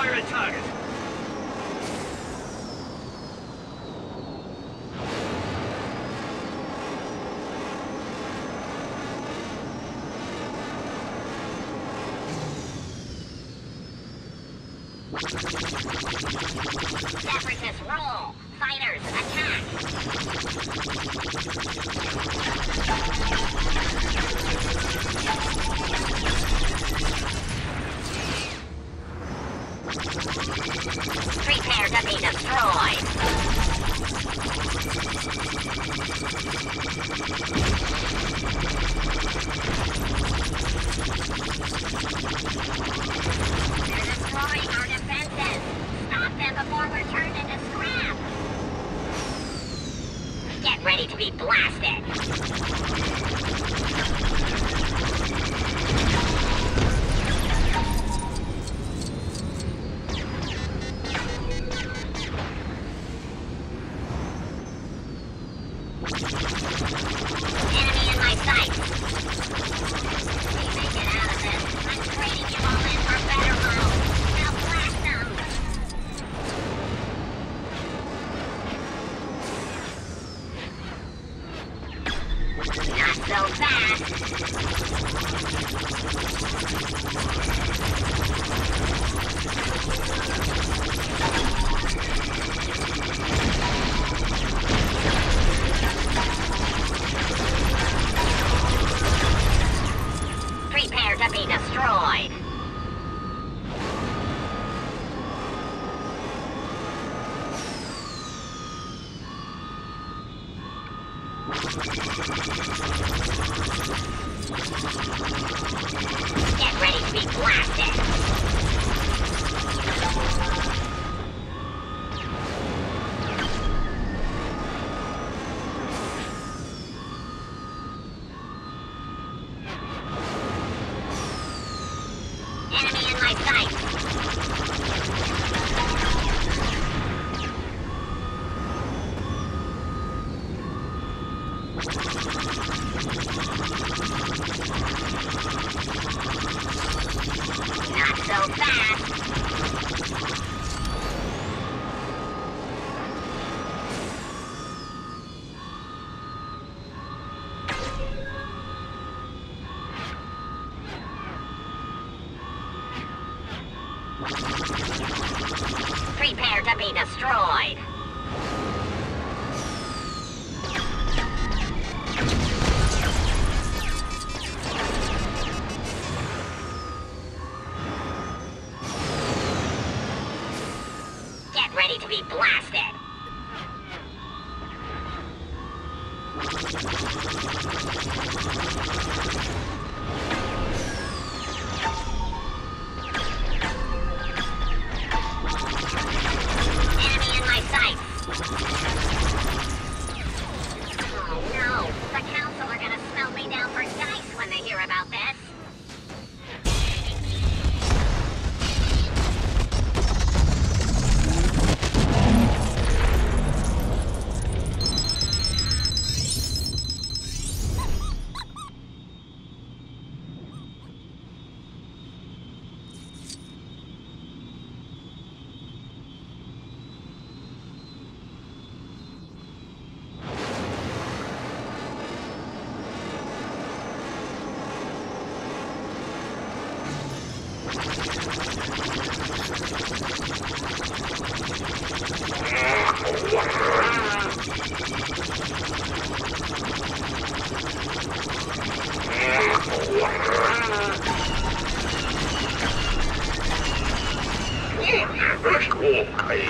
Fire at target. Separatists roll! Fighters, attack! ready to be blasted! be destroyed. школкой.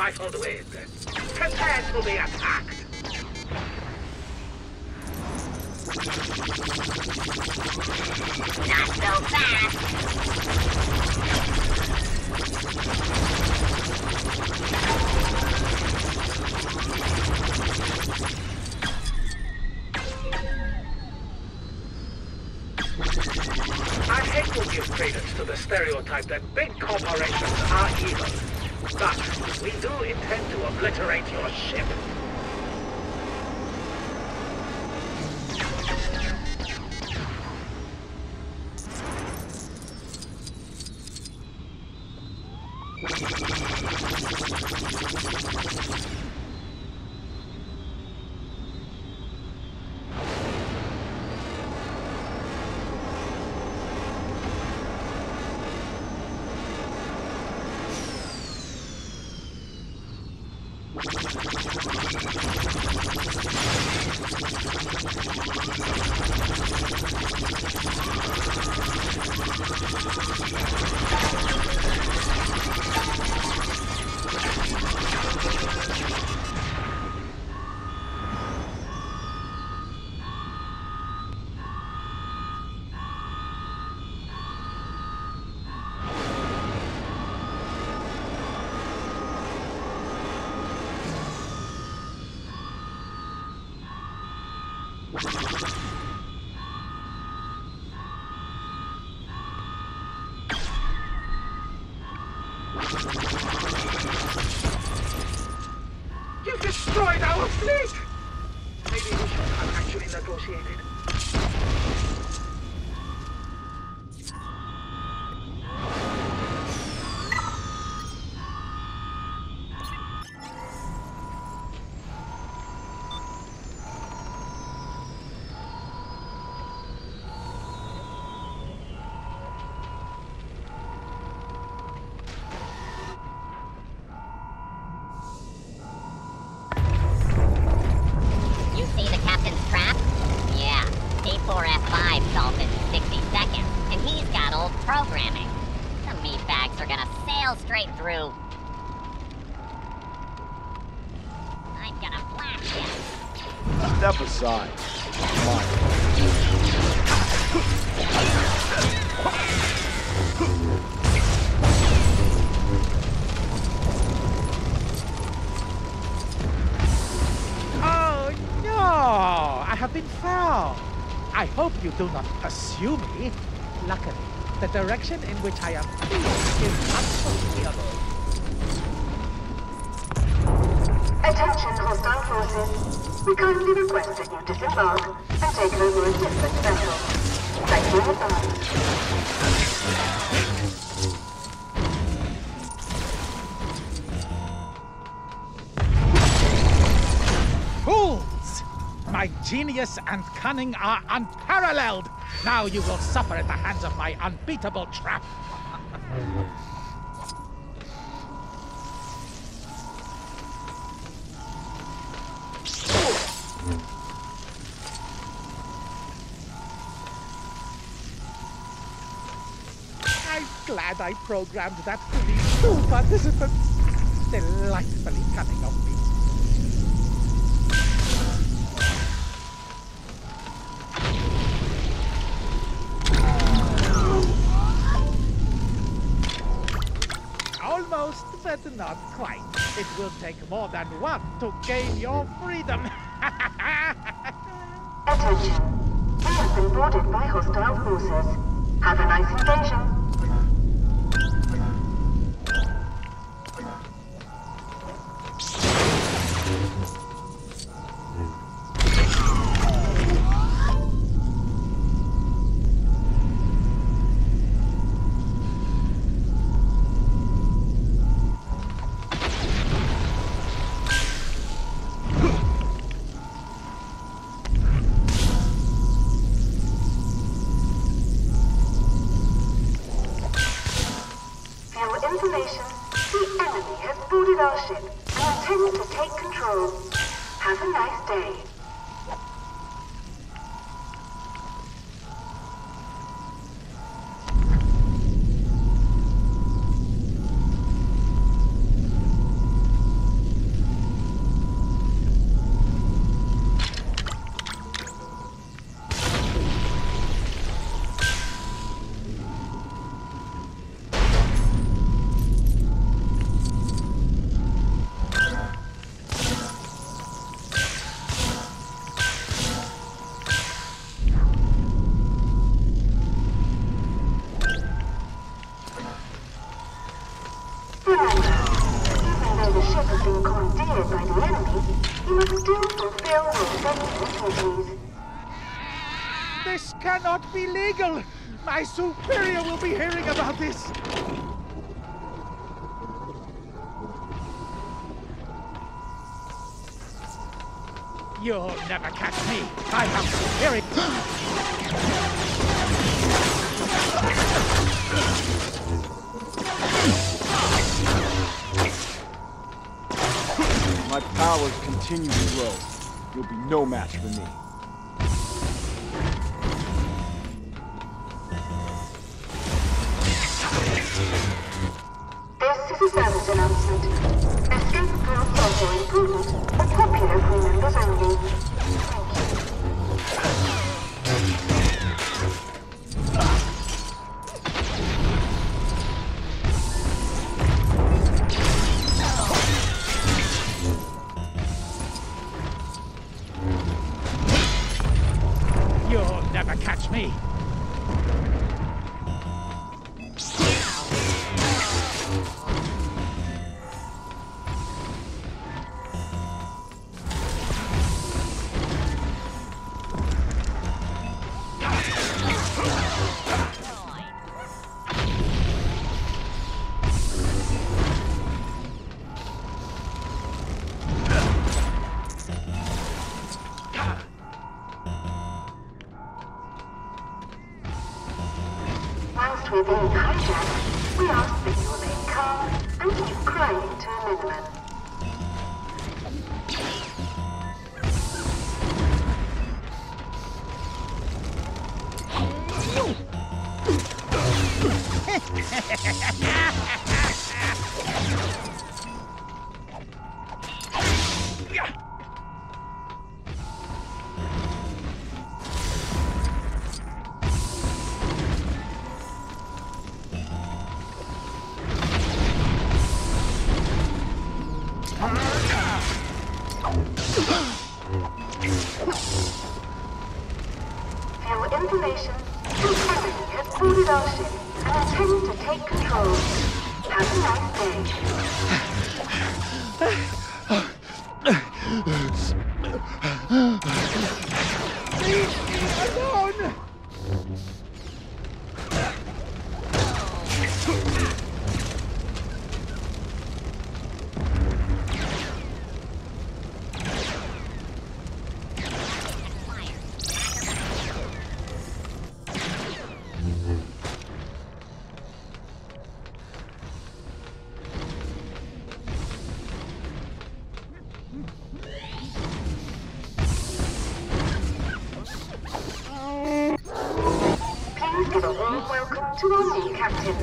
Be trifled with. Prepare to be attacked. Not so fast. I hate to give credence to the stereotype that big corporations are evil. But we do intend to obliterate your ship. ハハハハ! You've destroyed our fleet! Maybe we should have actually negotiated. Step aside. Oh no! I have been found. I hope you do not pursue me. Luckily, the direction in which I am heading is unforeseeable. Attention hostile forces. We kindly request that you disembark and take over a different vessel. Thank you advance. My genius and cunning are unparalleled. Now you will suffer at the hands of my unbeatable trap. Glad I programmed that these two participants. Delightfully cunning of me. Almost, but not quite. It will take more than one to gain your freedom. Attention. We have been boarded by hostile forces. Have a nice invasion. Superior will be hearing about this! You'll never catch me! I have superior... My powers continue to grow. You'll be no match for me. Hijacked, we ask that you remain calm and keep crying to a minimum. Welcome to our new captain.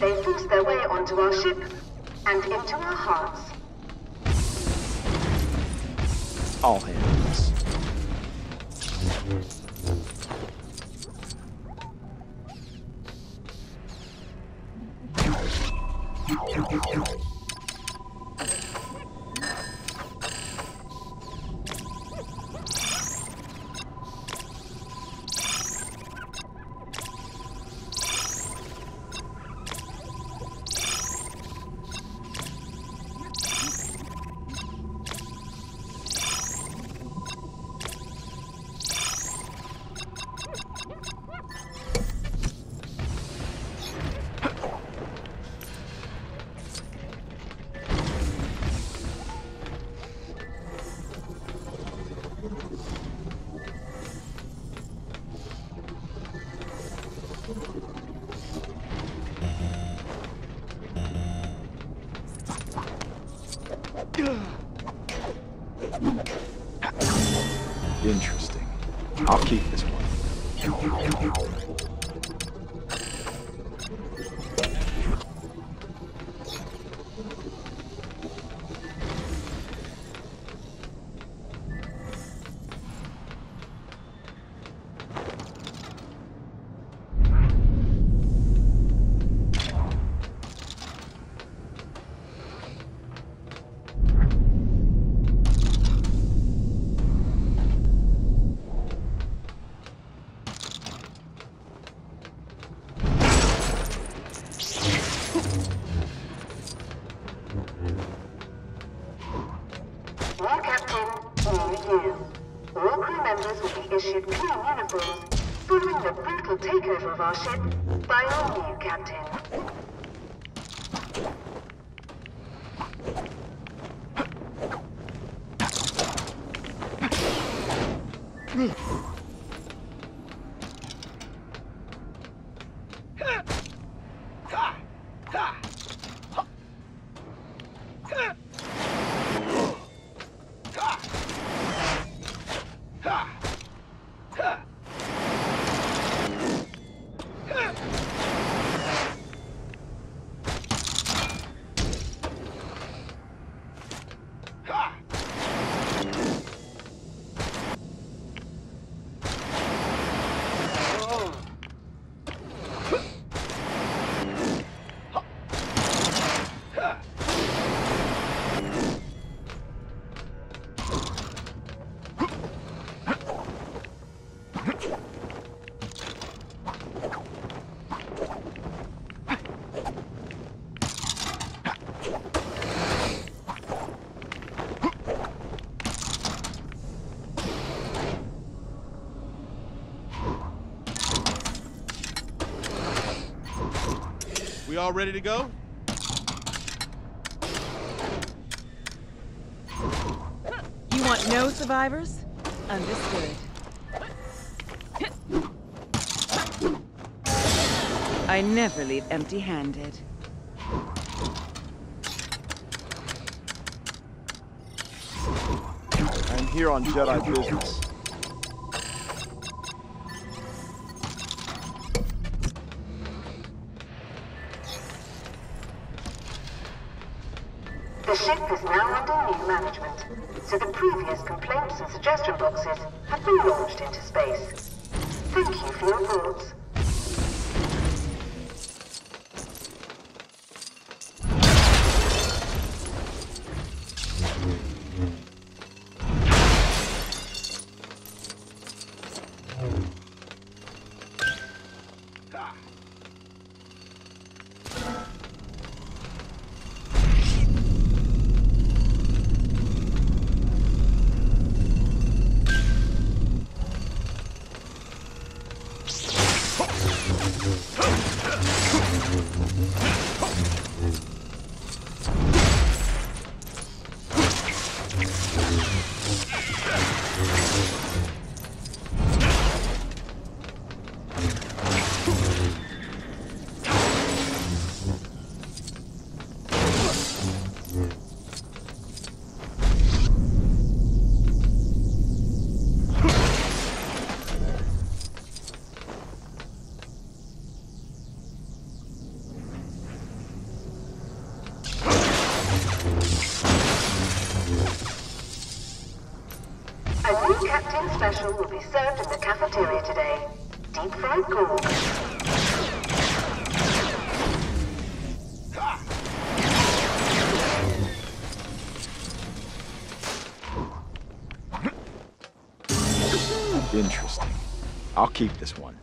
They forced their way onto our ship and into our hearts. I'll handle takeover of our ship by our new captain. We all ready to go? You want no survivors? Understood. I never leave empty-handed. I'm here on Jedi business. The ship is now under new management, so the previous complaints and suggestion boxes have been launched into space. Thank you for your thoughts. Served in the cafeteria today. Deep fried pork. Interesting. I'll keep this one.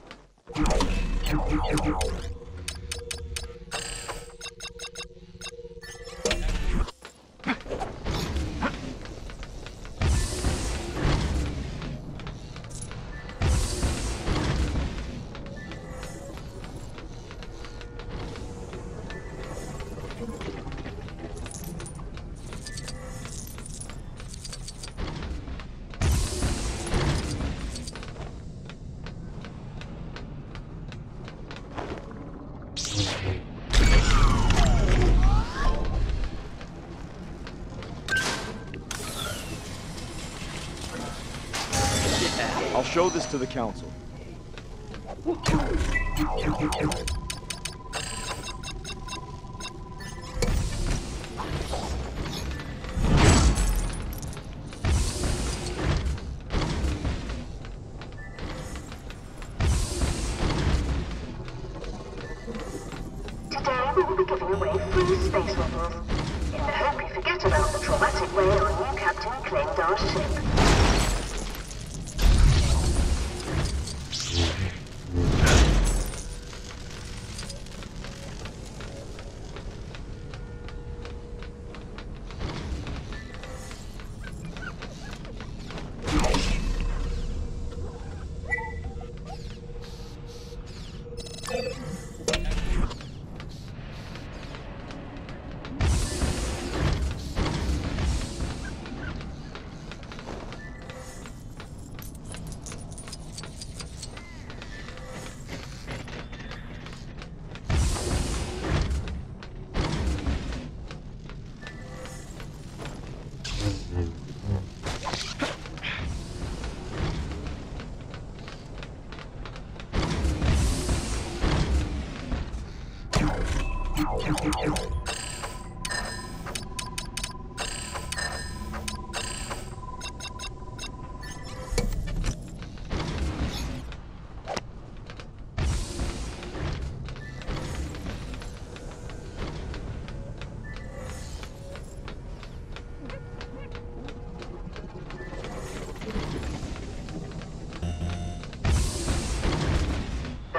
Show this to the council. Today we will be giving away free space models in the hope you forget about the traumatic way our new captain claimed our ship.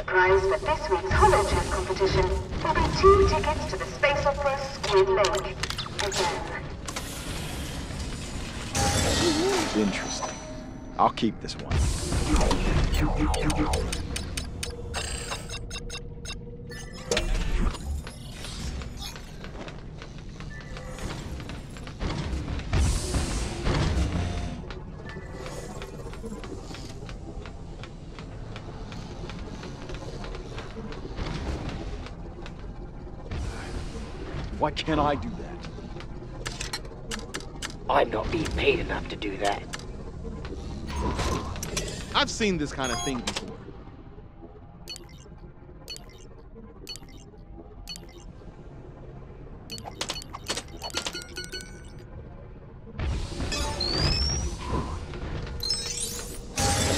Prize for this week's Holochess competition two tickets to the Space Opera Squid Lake. Again. Interesting. I'll keep this one. Why can't I do that? I'm not being paid enough to do that. I've seen this kind of thing before.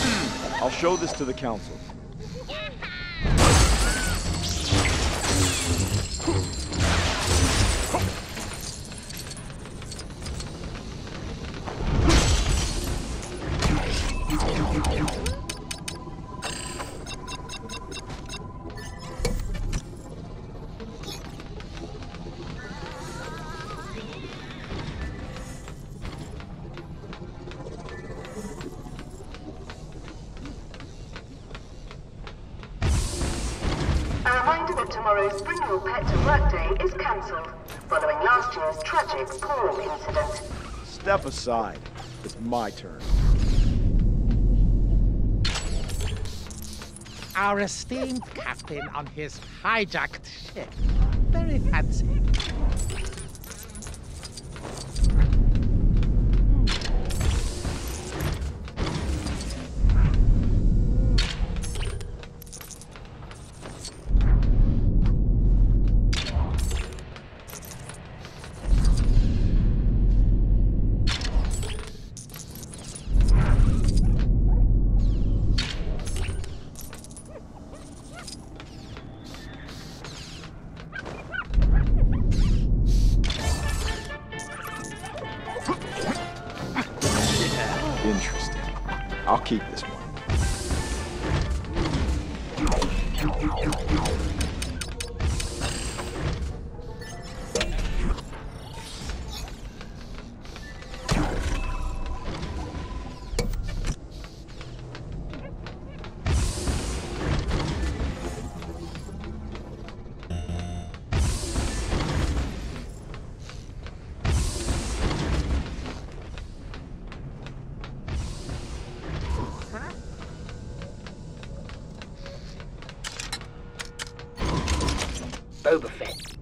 Hmm. I'll show this to the council. That tomorrow's Bring Your Pet to Work Day is cancelled, following last year's tragic pool incident. Step aside. It's my turn. Our esteemed captain on his hijacked ship. Very fancy. Keep this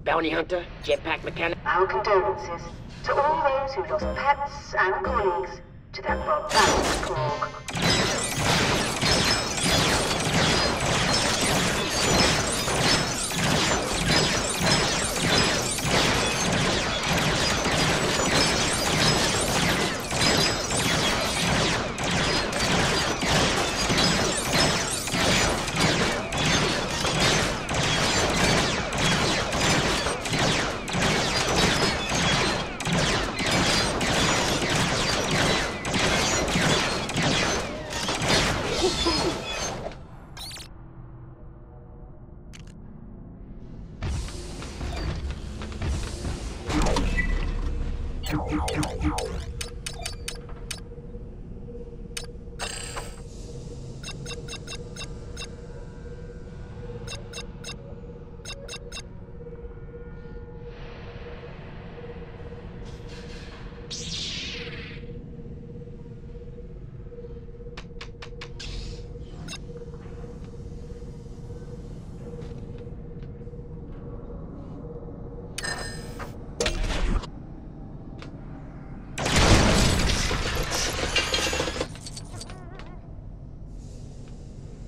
bounty hunter, jetpack mechanic. Our condolences to all those who lost pets and colleagues to that barbaric Korg.